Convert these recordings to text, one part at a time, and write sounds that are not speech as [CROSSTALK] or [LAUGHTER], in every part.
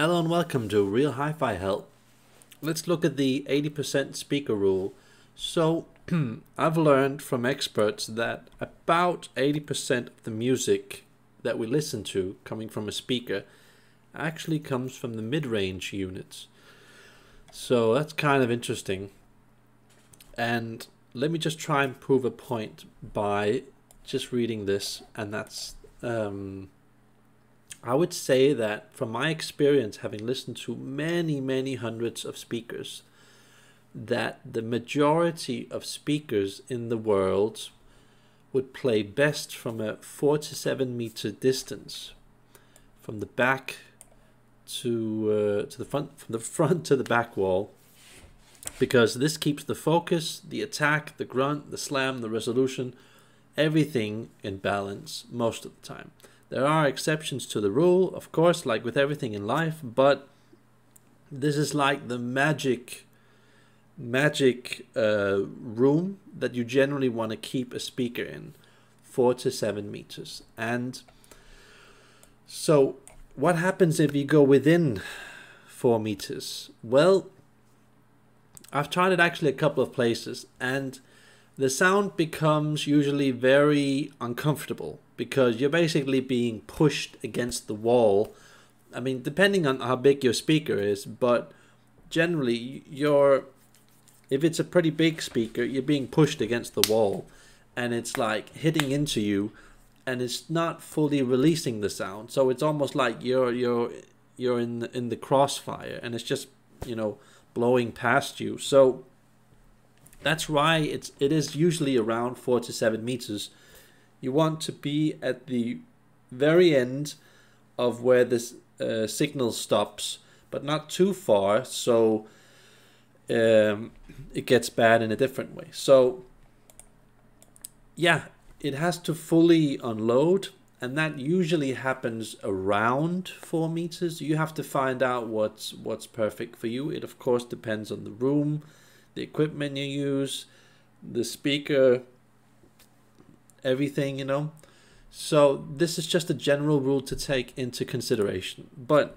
Hello and welcome to Real Hi-Fi Help. Let's look at the 80% speaker rule. So [CLEARS THROAT] I've learned from experts that about 80% of the music that we listen to coming from a speaker actually comes from the mid-range units. So that's kind of interesting. And let me just try and prove a point by just reading this and that's um, I would say that from my experience having listened to many many hundreds of speakers that the majority of speakers in the world would play best from a 4 to 7 meter distance from the back to uh, to the front from the [LAUGHS] front to the back wall because this keeps the focus, the attack, the grunt, the slam, the resolution, everything in balance most of the time. There are exceptions to the rule, of course, like with everything in life, but this is like the magic magic uh, room that you generally want to keep a speaker in, four to seven meters. And so what happens if you go within four meters? Well, I've tried it actually a couple of places and the sound becomes usually very uncomfortable because you're basically being pushed against the wall. I mean, depending on how big your speaker is, but generally you're if it's a pretty big speaker, you're being pushed against the wall and it's like hitting into you and it's not fully releasing the sound. So it's almost like you're you're you're in in the crossfire and it's just, you know, blowing past you. So that's why it's it is usually around 4 to 7 meters. You want to be at the very end of where this uh, signal stops, but not too far so um, it gets bad in a different way. So yeah, it has to fully unload and that usually happens around four meters. You have to find out what's what's perfect for you. It of course depends on the room, the equipment you use, the speaker, everything, you know. So this is just a general rule to take into consideration. But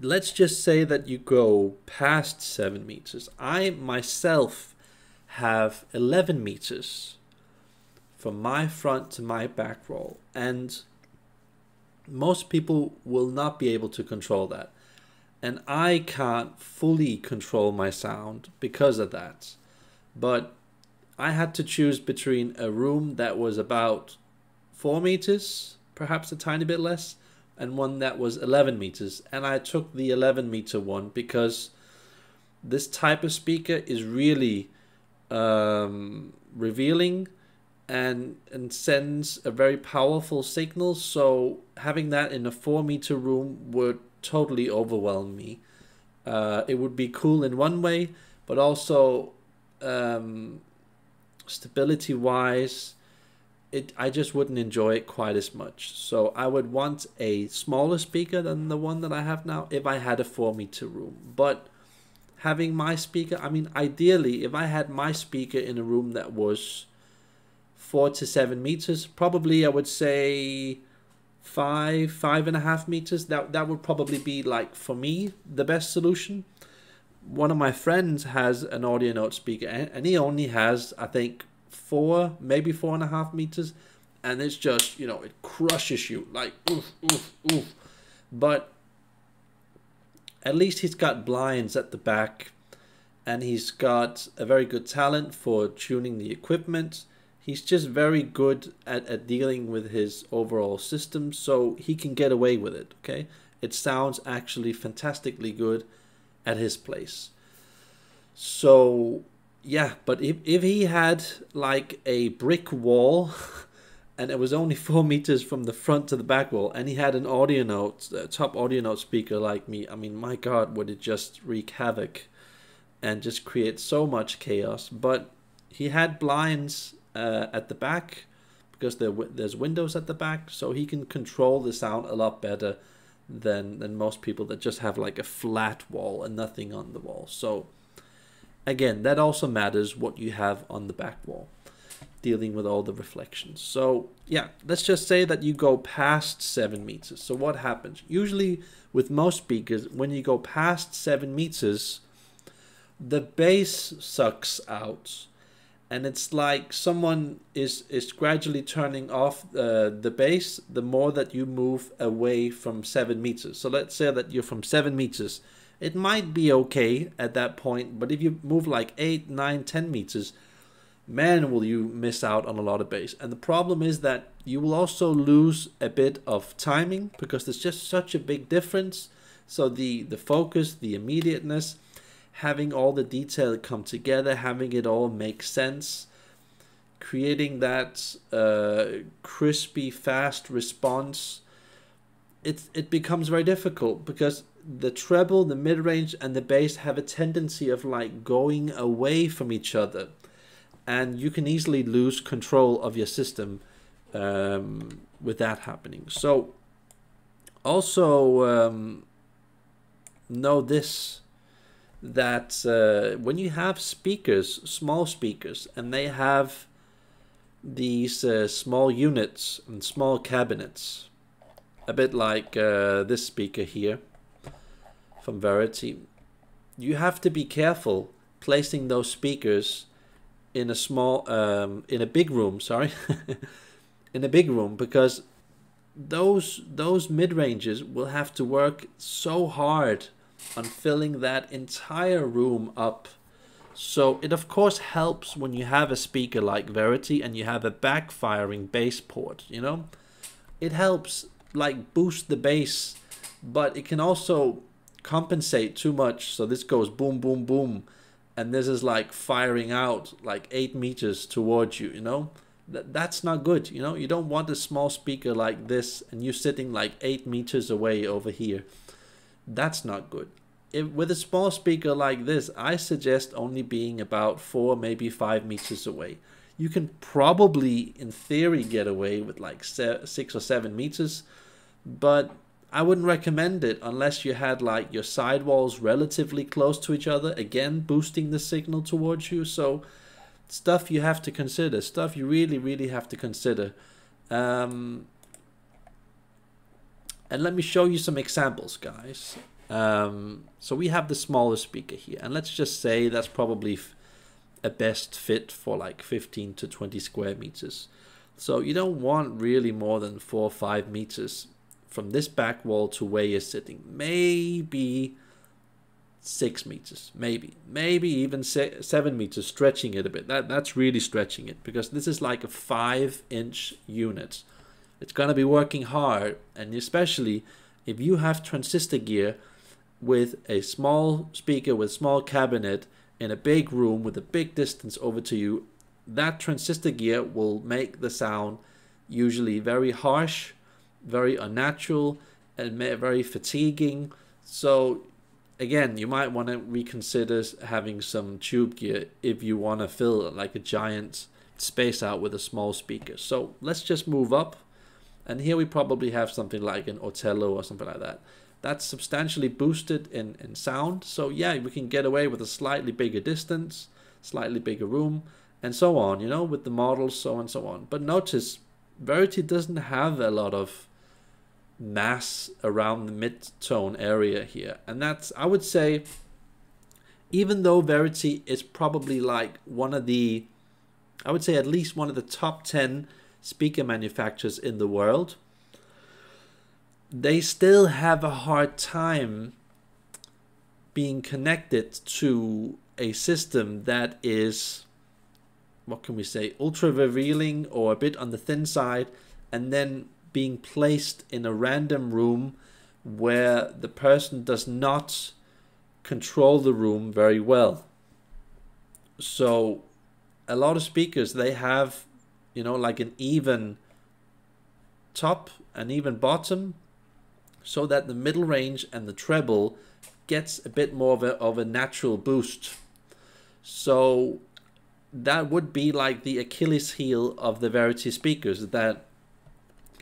let's just say that you go past 7 meters. I myself have 11 meters from my front to my back roll and most people will not be able to control that and I can't fully control my sound because of that. But I had to choose between a room that was about 4 meters perhaps a tiny bit less and one that was 11 meters. And I took the 11 meter one because this type of speaker is really um, revealing and and sends a very powerful signal. So having that in a 4 meter room would totally overwhelm me uh, it would be cool in one way but also um, stability wise it I just wouldn't enjoy it quite as much. So I would want a smaller speaker than the one that I have now if I had a 4 meter room. But having my speaker, I mean, ideally, if I had my speaker in a room that was 4 to 7 meters, probably I would say five, five and a half meters. That, that would probably be like, for me, the best solution. One of my friends has an audio note speaker and he only has, I think, four, maybe four and a half meters, and it's just you know it crushes you like oof oof oof. But at least he's got blinds at the back, and he's got a very good talent for tuning the equipment. He's just very good at, at dealing with his overall system, so he can get away with it. Okay, it sounds actually fantastically good at his place. So yeah, but if, if he had like a brick wall [LAUGHS] and it was only four meters from the front to the back wall and he had an Audionote, a top audio note speaker like me, I mean, my God, would it just wreak havoc and just create so much chaos. But he had blinds uh, at the back because there, there's windows at the back, so he can control the sound a lot better than, than most people that just have like a flat wall and nothing on the wall. So Again, that also matters what you have on the back wall. dealing with all the reflections. So yeah, let's just say that you go past seven meters. So what happens? Usually with most speakers, when you go past seven meters, the bass sucks out and it's like someone is is gradually turning off uh, the bass the more that you move away from seven meters. So let's say that you're from seven meters. It might be okay at that point but if you move like eight nine ten meters man will you miss out on a lot of bass and the problem is that you will also lose a bit of timing because there's just such a big difference. So the the focus the immediateness having all the detail come together, having it all make sense, creating that uh, crispy, fast response, it, it becomes very difficult because the treble, the mid range, and the bass have a tendency of like going away from each other. And you can easily lose control of your system um, with that happening. So, also um, know this that uh, when you have speakers, small speakers, and they have these uh, small units and small cabinets, a bit like uh, this speaker here from Verity, you have to be careful placing those speakers in a small, um, in a big room, sorry, [LAUGHS] in a big room because those those mid ranges will have to work so hard on filling that entire room up. So it of course helps when you have a speaker like Verity and you have a backfiring bass port, you know? It helps like boost the bass, but it can also compensate too much. So this goes boom, boom, boom. And this is like firing out like eight meters towards you, you know? That, that's not good, you know? You don't want a small speaker like this and you're sitting like eight meters away over here. That's not good. If, with a small speaker like this, I suggest only being about four, maybe five meters away. You can probably, in theory, get away with like six or seven meters, but I wouldn't recommend it unless you had like your sidewalls relatively close to each other, again, boosting the signal towards you. So, stuff you have to consider, stuff you really, really have to consider. Um, and let me show you some examples, guys. Um, so we have the smaller speaker here, and let's just say that's probably a best fit for like 15 to 20 square meters. So you don't want really more than four or five meters from this back wall to where you're sitting. Maybe six meters, maybe, maybe even se seven meters, stretching it a bit. That That's really stretching it because this is like a five inch unit. It's going to be working hard, and especially if you have transistor gear with a small speaker with small cabinet in a big room with a big distance over to you, that transistor gear will make the sound usually very harsh, very unnatural, and very fatiguing. So again, you might want to reconsider having some tube gear if you want to fill like a giant space out with a small speaker. So let's just move up and here we probably have something like an Otello or something like that. That's substantially boosted in, in sound. So yeah, we can get away with a slightly bigger distance, slightly bigger room, and so on, you know, with the models, so on and so on. But notice, Verity doesn't have a lot of mass around the mid-tone area here. And that's, I would say, even though Verity is probably like one of the, I would say at least one of the top 10 speaker manufacturers in the world, they still have a hard time being connected to a system that is what can we say ultra revealing or a bit on the thin side and then being placed in a random room where the person does not control the room very well. So a lot of speakers they have you know, like an even top and even bottom so that the middle range and the treble gets a bit more of a, of a natural boost. So that would be like the Achilles heel of the Verity speakers that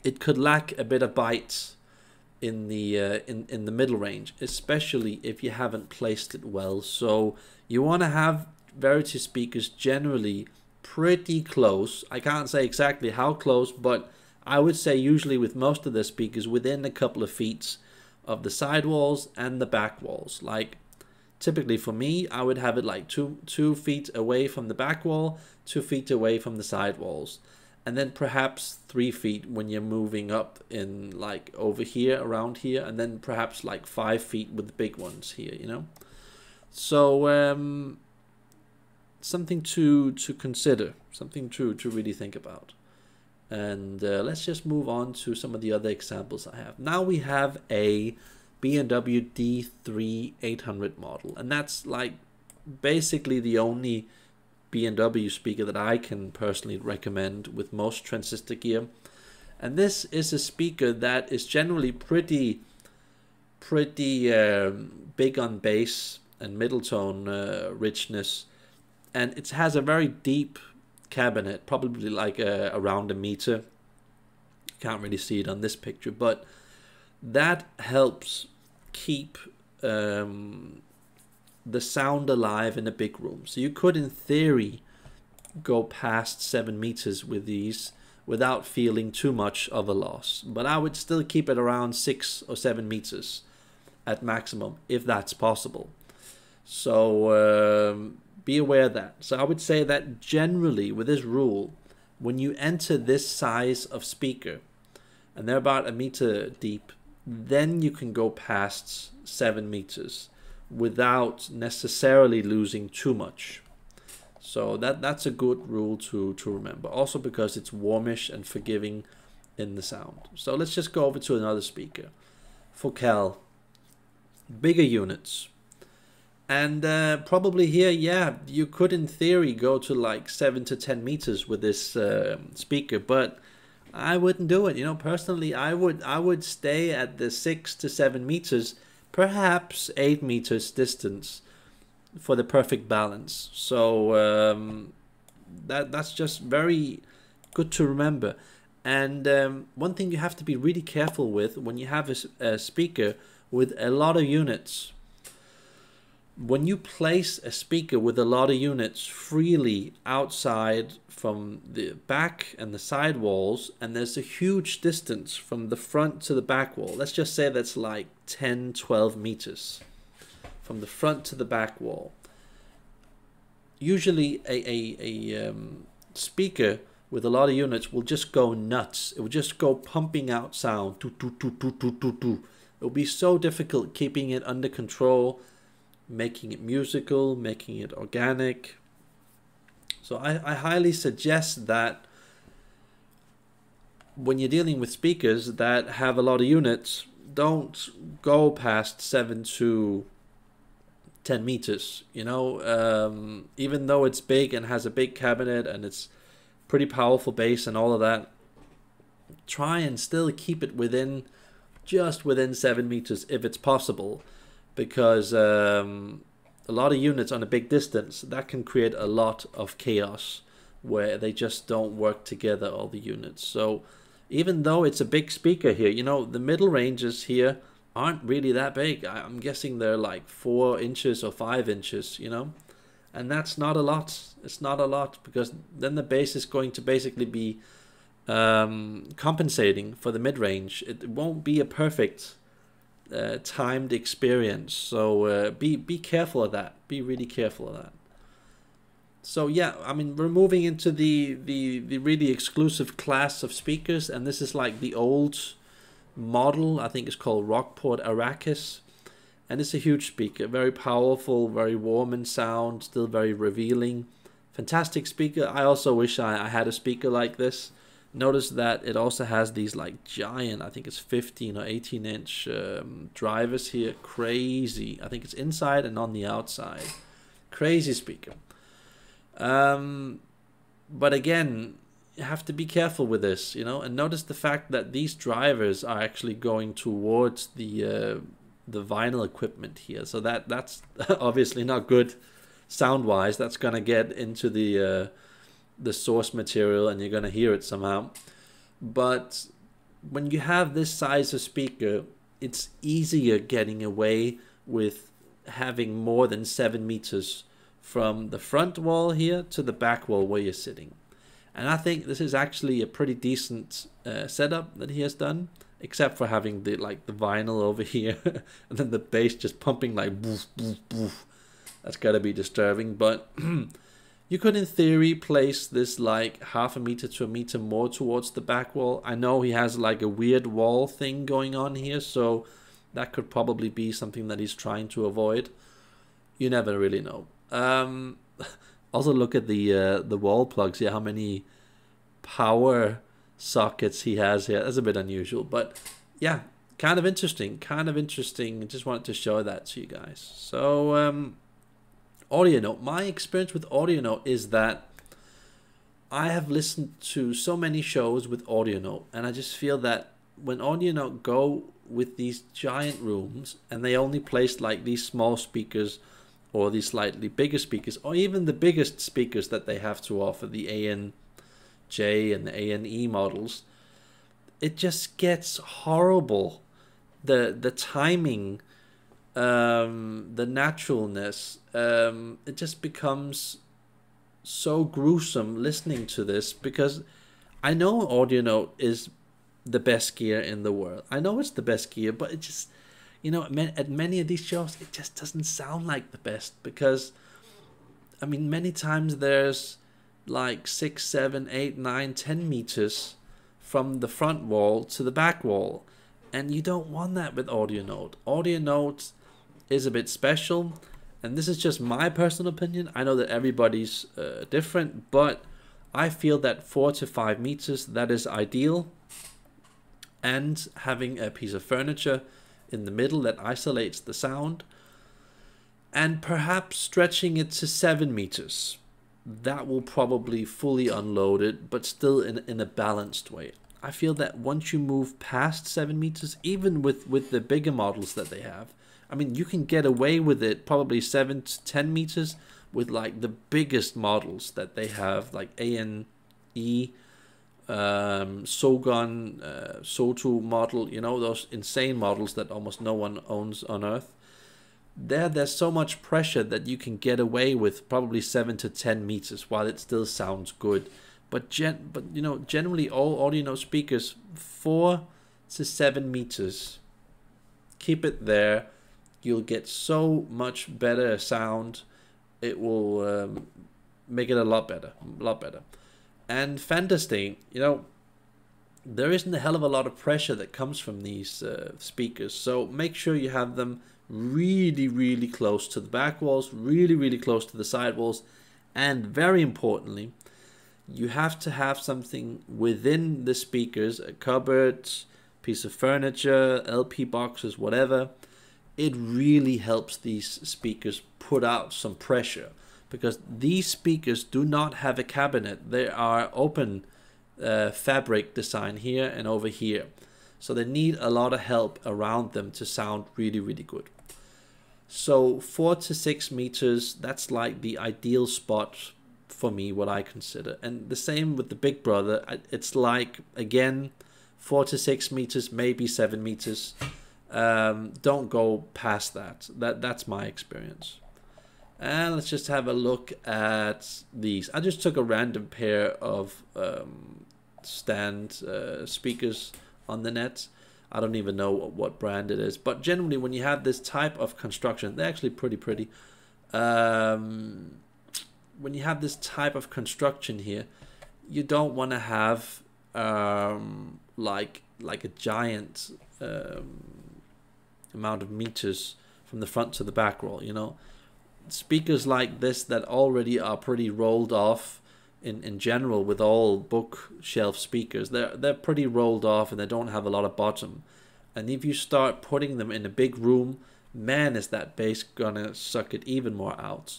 it could lack a bit of bite in the uh, in in the middle range, especially if you haven't placed it well. So you want to have Verity speakers generally pretty close. I can't say exactly how close, but I would say usually with most of the speakers within a couple of feet of the side walls and the back walls. Like typically for me, I would have it like two two feet away from the back wall, two feet away from the side walls, and then perhaps three feet when you're moving up in like over here around here, and then perhaps like five feet with the big ones here. You know, so um, something to to consider, something to to really think about. And uh, let's just move on to some of the other examples I have. Now we have a B&W D3 800 model, and that's like basically the only B&W speaker that I can personally recommend with most transistor gear. And this is a speaker that is generally pretty pretty um, big on bass and middle tone uh, richness and it has a very deep cabinet, probably like a, around a meter. Can't really see it on this picture, but that helps keep um, the sound alive in a big room. So you could, in theory, go past seven meters with these without feeling too much of a loss. But I would still keep it around six or seven meters at maximum, if that's possible. So um, be aware of that. So I would say that generally with this rule, when you enter this size of speaker, and they're about a meter deep, then you can go past seven meters without necessarily losing too much. So that that's a good rule to, to remember. Also because it's warmish and forgiving in the sound. So let's just go over to another speaker. Focal. Bigger units. And uh, probably here, yeah, you could in theory go to like 7 to 10 meters with this uh, speaker, but I wouldn't do it. You know, personally, I would I would stay at the 6 to 7 meters, perhaps 8 meters distance for the perfect balance. So um, that that's just very good to remember. And um, one thing you have to be really careful with when you have a, a speaker with a lot of units when you place a speaker with a lot of units freely outside from the back and the side walls and there's a huge distance from the front to the back wall let's just say that's like 10 12 meters from the front to the back wall usually a, a, a um, speaker with a lot of units will just go nuts. It will just go pumping out sound. It will be so difficult keeping it under control making it musical, making it organic. So I, I highly suggest that when you're dealing with speakers that have a lot of units, don't go past 7 to 10 meters. You know, um, even though it's big and has a big cabinet and it's pretty powerful bass and all of that, try and still keep it within just within 7 meters if it's possible because um, a lot of units on a big distance that can create a lot of chaos where they just don't work together all the units. So even though it's a big speaker here you know the middle ranges here aren't really that big. I'm guessing they're like four inches or five inches you know? And that's not a lot. It's not a lot because then the bass is going to basically be um, compensating for the mid-range. It won't be a perfect uh, timed experience. So uh, be be careful of that. Be really careful of that. So yeah, I mean we're moving into the the the really exclusive class of speakers, and this is like the old model. I think it's called Rockport Arrakis, and it's a huge speaker, very powerful, very warm in sound, still very revealing. Fantastic speaker. I also wish I, I had a speaker like this notice that it also has these like giant i think it's 15 or 18 inch um, drivers here. Crazy. I think it's inside and on the outside. Crazy speaker. Um, but again you have to be careful with this you know and notice the fact that these drivers are actually going towards the uh, the vinyl equipment here. So that that's [LAUGHS] obviously not good sound wise that's gonna get into the uh, the source material and you're going to hear it somehow. But when you have this size of speaker, it's easier getting away with having more than seven meters from the front wall here to the back wall where you're sitting. And I think this is actually a pretty decent uh, setup that he has done, except for having the like the vinyl over [LAUGHS] here and then the bass just pumping like boof, boof, boof. That's gotta be disturbing, but [CLEARS THROAT] you could in theory place this like half a meter to a meter more towards the back wall. I know he has like a weird wall thing going on here, so that could probably be something that he's trying to avoid. You never really know. Um, [LAUGHS] also look at the uh, the wall plugs here, how many power sockets he has here. That's a bit unusual, but yeah, kind of interesting, kind of interesting. Just wanted to show that to you guys. So um, Audio Note. My experience with Audio Note is that I have listened to so many shows with Audio Note, and I just feel that when Audio Note go with these giant rooms and they only place like these small speakers or these slightly bigger speakers or even the biggest speakers that they have to offer the ANJ and the ANE models it just gets horrible the the timing um, the naturalness um, it just becomes so gruesome listening to this because I know Audio Note is the best gear in the world. I know it's the best gear, but it just, you know, at many of these shows, it just doesn't sound like the best because, I mean, many times there's like six, seven, eight, nine, ten meters from the front wall to the back wall. And you don't want that with Audio Note. Audio Note is a bit special. And this is just my personal opinion. I know that everybody's uh, different, but I feel that four to five meters, that is ideal and having a piece of furniture in the middle that isolates the sound and perhaps stretching it to 7 meters. That will probably fully unload it, but still in, in a balanced way. I feel that once you move past 7 meters, even with, with the bigger models that they have, I mean, you can get away with it probably 7 to 10 meters with like the biggest models that they have, like ANE um, Sogon, uh, Sotu model, you know, those insane models that almost no one owns on Earth. There, there's so much pressure that you can get away with probably seven to ten meters while it still sounds good. But gen, but you know, generally all audio speakers four to seven meters. Keep it there. You'll get so much better sound. It will um, make it a lot better, a lot better. And Fantasy, you know, there isn't a hell of a lot of pressure that comes from these uh, speakers. So make sure you have them really, really close to the back walls, really, really close to the side walls. And very importantly, you have to have something within the speakers, a cupboard, piece of furniture, LP boxes, whatever. It really helps these speakers put out some pressure because these speakers do not have a cabinet. They are open uh, fabric design here and over here. So they need a lot of help around them to sound really, really good. So four to six meters, that's like the ideal spot for me, what I consider. And the same with the Big Brother. It's like, again, four to six meters, maybe seven meters. Um, don't go past that. That That's my experience. And let's just have a look at these. I just took a random pair of um, stand uh, speakers on the net. I don't even know what brand it is. But generally, when you have this type of construction, they're actually pretty pretty. Um, when you have this type of construction here, you don't want to have um, like like a giant um, amount of meters from the front to the back roll. You know, speakers like this that already are pretty rolled off in, in general with all bookshelf speakers they're they're pretty rolled off and they don't have a lot of bottom. And if you start putting them in a big room man is that bass gonna suck it even more out.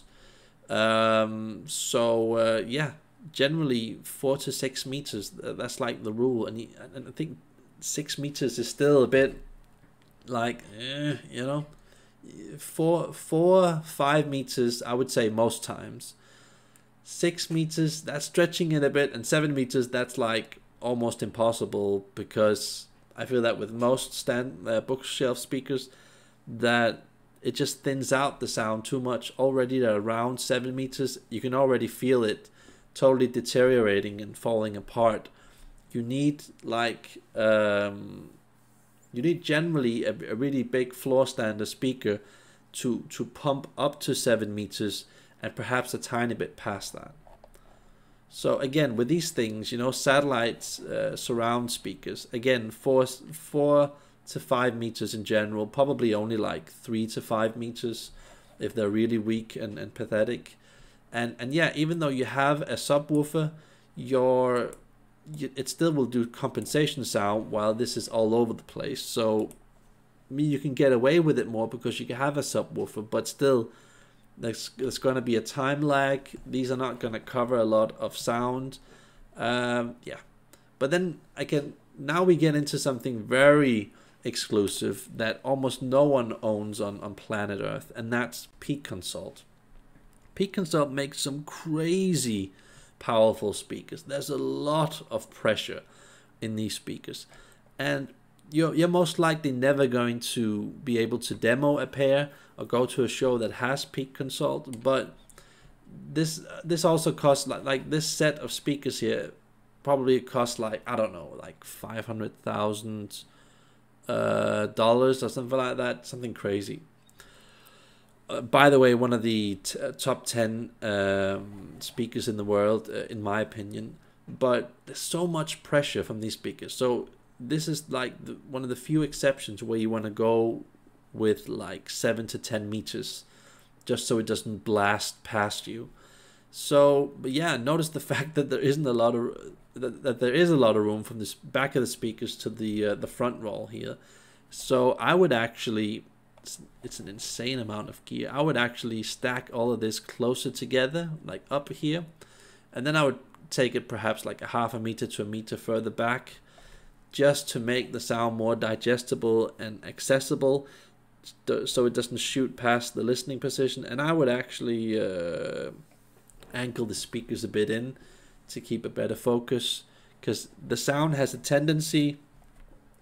Um, so uh, yeah generally four to six meters that's like the rule. And, and i think six meters is still a bit like eh, you know four, four, five meters, I would say most times. Six meters, that's stretching it a bit, and seven meters, that's like almost impossible because I feel that with most stand uh, bookshelf speakers, that it just thins out the sound too much. Already at around seven meters, you can already feel it totally deteriorating and falling apart. You need like um, you need generally a, a really big floor standard speaker to to pump up to seven meters and perhaps a tiny bit past that. So again, with these things, you know, satellites, uh, surround speakers, again, four, four to five meters in general, probably only like three to five meters if they're really weak and, and pathetic. And, and yeah, even though you have a subwoofer, your it still will do compensation sound while this is all over the place. So I mean, you can get away with it more because you can have a subwoofer, but still there's, there's going to be a time lag. These are not going to cover a lot of sound. Um, yeah. But then I can now we get into something very exclusive that almost no one owns on, on planet Earth, and that's Peak Consult. Peak Consult makes some crazy powerful speakers. There's a lot of pressure in these speakers. And you're, you're most likely never going to be able to demo a pair or go to a show that has Peak Consult, but this this also costs like, like this set of speakers here probably cost like I don't know like five hundred thousand uh, dollars or something like that, something crazy. Uh, by the way, one of the uh, top 10 um, speakers in the world, uh, in my opinion. But there's so much pressure from these speakers. So this is like the, one of the few exceptions where you want to go with like 7 to 10 meters just so it doesn't blast past you. So, but yeah, notice the [LAUGHS] fact that there isn't a lot of that, that there is a lot of room from the back of the speakers to the uh, the front roll here. So I would actually it's, it's an insane amount of gear. I would actually stack all of this closer together, like up here, and then I would take it perhaps like a half a meter to a meter further back, just to make the sound more digestible and accessible, so it doesn't shoot past the listening position. And I would actually uh, ankle the speakers a bit in to keep a better focus, because the sound has a tendency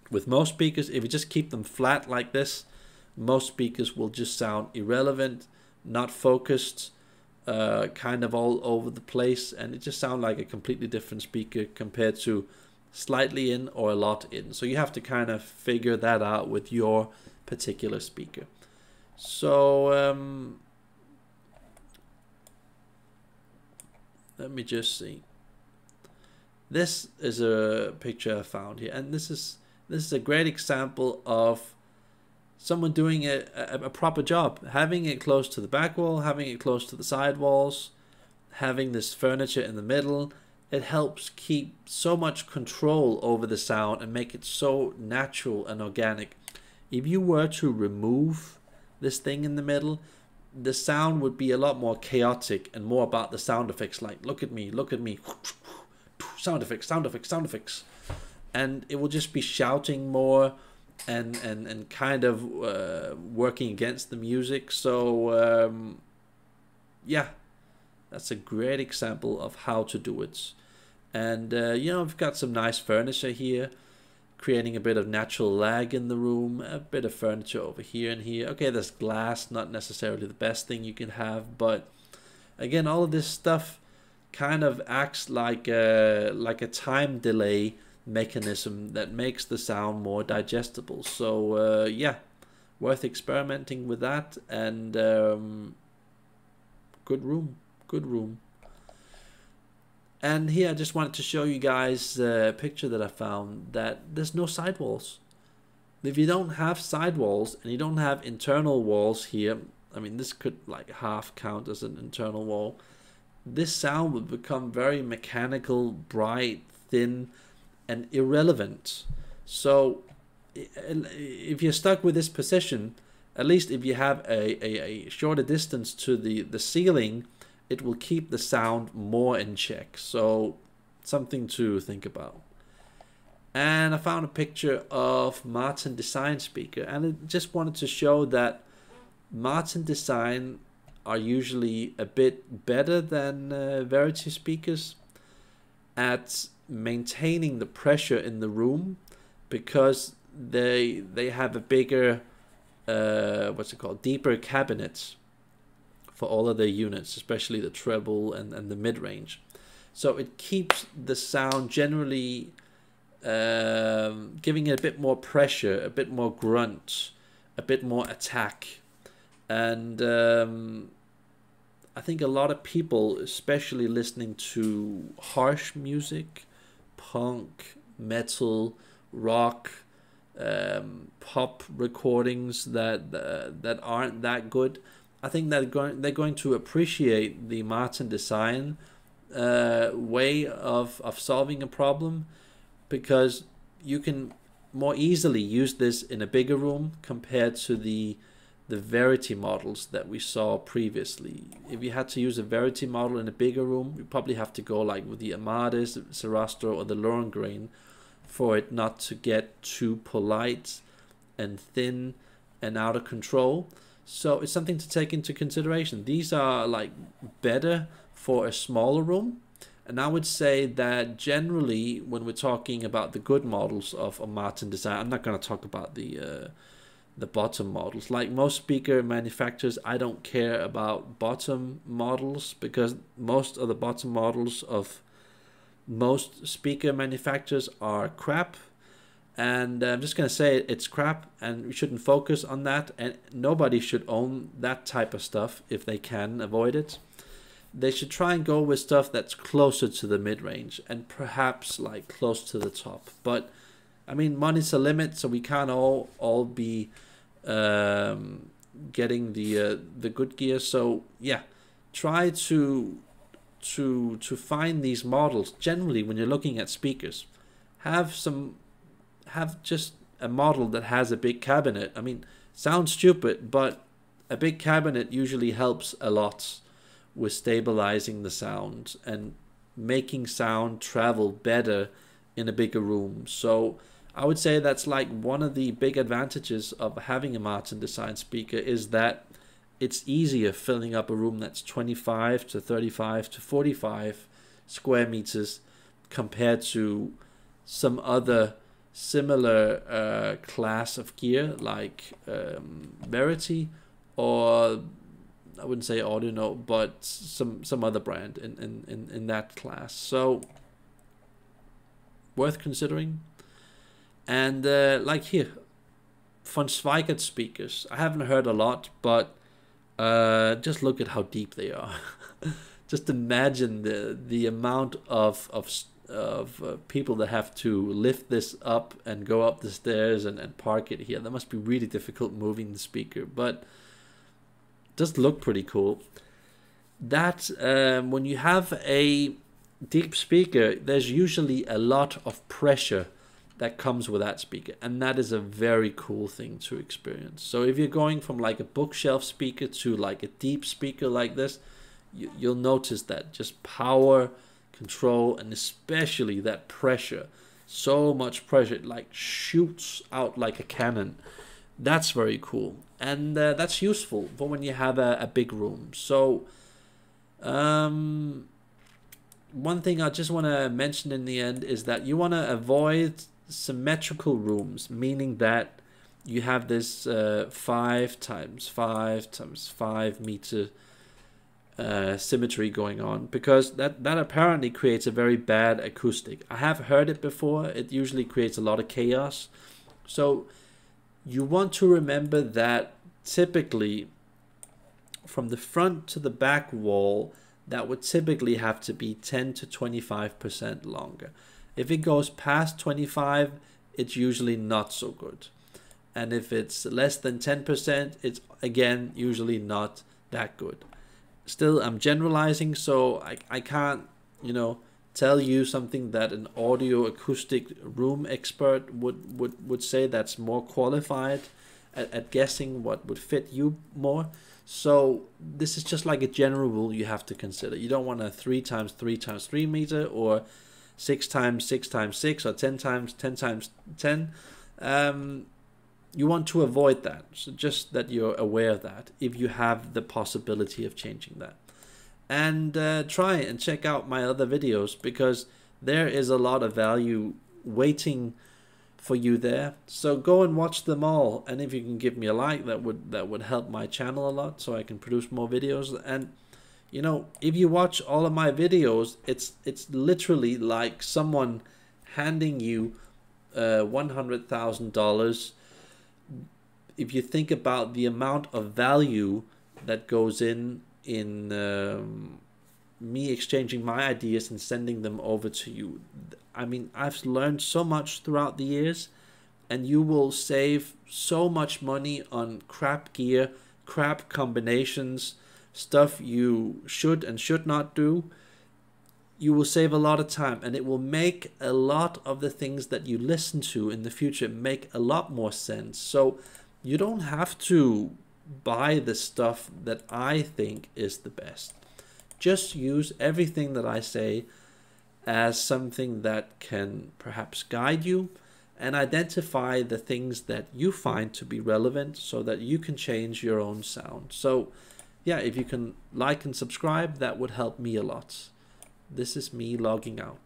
with most speakers, if you just keep them flat like this, most speakers will just sound irrelevant, not focused, uh, kind of all over the place, and it just sound like a completely different speaker compared to slightly in or a lot in. So you have to kind of figure that out with your particular speaker. So um, let me just see. This is a picture I found here, and this is this is a great example of someone doing a, a, a, proper job, having it close to the back wall, having it close to the side walls, having this furniture in the middle. It helps keep so much control over the sound and make it so natural and organic. If you were to remove this thing in the middle, the sound would be a lot more chaotic and more about the sound effects like look at me, look at me, sound effects, sound effects, sound effects. And it will just be shouting more and and and kind of uh, working against the music. So um, yeah, that's a great example of how to do it. And uh, you know, we've got some nice furniture here, creating a bit of natural lag in the room. A bit of furniture over here and here. Okay, there's glass, not necessarily the best thing you can have, but again, all of this stuff kind of acts like a like a time delay mechanism that makes the sound more digestible. So uh, yeah, worth experimenting with that and um, good room, good room. And here I just wanted to show you guys a picture that I found that there's no sidewalls. If you don't have sidewalls and you don't have internal walls here, I mean this could like half count as an internal wall, this sound would become very mechanical, bright, thin, and irrelevant. So if you're stuck with this position, at least if you have a, a, a, shorter distance to the, the ceiling, it will keep the sound more in check. So something to think about. And I found a picture of Marten Design speaker and I just wanted to show that Marten Design are usually a bit better than uh, Verity speakers at maintaining the pressure in the room because they they have a bigger uh, what's it called deeper cabinets for all of their units, especially the treble and, and the mid range. So it keeps the sound generally um, giving it a bit more pressure, a bit more grunt, a bit more attack. And um, I think a lot of people, especially listening to harsh music, punk, metal, rock, um, pop recordings that uh, that aren't that good, I think that going they're going to appreciate the Marten design uh, way of of solving a problem because you can more easily use this in a bigger room compared to the the Verity models that we saw previously. If you had to use a Verity model in a bigger room, you probably have to go like with the Amadis, Sarastro, or the Lohengrin for it not to get too polite and thin and out of control. So it's something to take into consideration. These are like better for a smaller room. And I would say that generally, when we're talking about the good models of a Marten design, I'm not going to talk about the uh, the bottom models. Like most speaker manufacturers, I don't care about bottom models because most of the bottom models of most speaker manufacturers are crap. And I'm just going to say it's crap and we shouldn't focus on that. And nobody should own that type of stuff if they can avoid it. They should try and go with stuff that's closer to the mid range and perhaps like close to the top. But I mean, money's a limit, so we can't all all be um, getting the uh, the good gear. So yeah, try to to to find these models. Generally, when you're looking at speakers, have some have just a model that has a big cabinet. I mean, sounds stupid, but a big cabinet usually helps a lot with stabilizing the sound and making sound travel better in a bigger room. So I would say that's like one of the big advantages of having a Marten design speaker is that it's easier filling up a room that's 25 to 35 to 45 square meters compared to some other similar uh, class of gear like um, Verity or I wouldn't say Audionote, but some some other brand in, in, in, in that class. So worth considering. And uh, like here, von Schweikert speakers. I haven't heard a lot, but uh, just look at how deep they are. [LAUGHS] just imagine the the amount of of of uh, people that have to lift this up and go up the stairs and, and park it here. That must be really difficult moving the speaker, but does look pretty cool. That um, when you have a deep speaker, there's usually a lot of pressure that comes with that speaker and that is a very cool thing to experience. So if you're going from like a bookshelf speaker to like a deep speaker like this you, you'll notice that just power control and especially that pressure so much pressure it like shoots out like a cannon. That's very cool and uh, that's useful for when you have a, a big room. So um one thing I just want to mention in the end is that you want to avoid symmetrical rooms, meaning that you have this uh, five times five times five meter uh, symmetry going on because that that apparently creates a very bad acoustic. I have heard it before. It usually creates a lot of chaos. So you want to remember that typically from the front to the back wall that would typically have to be 10 to 25% longer. If it goes past 25, it's usually not so good. And if it's less than 10%, it's again usually not that good. Still, I'm generalizing, so I, I can't, you know, tell you something that an audio acoustic room expert would, would, would say that's more qualified at, at guessing what would fit you more. So this is just like a general rule you have to consider. You don't want a 3 times 3 times 3 meter or 6 times 6 times 6 or 10 times 10 times 10 um, you want to avoid that so just that you're aware of that if you have the possibility of changing that and uh, try and check out my other videos because there is a lot of value waiting for you there. So go and watch them all, and if you can give me a like, that would that would help my channel a lot, so I can produce more videos. And you know, if you watch all of my videos, it's it's literally like someone handing you uh, one hundred thousand dollars. If you think about the amount of value that goes in in um, me exchanging my ideas and sending them over to you. I mean, I've learned so much throughout the years, and you will save so much money on crap gear, crap combinations, stuff you should and should not do. You will save a lot of time, and it will make a lot of the things that you listen to in the future make a lot more sense. So, you don't have to buy the stuff that I think is the best. Just use everything that I say as something that can perhaps guide you and identify the things that you find to be relevant so that you can change your own sound. So, yeah, if you can like and subscribe, that would help me a lot. This is me logging out.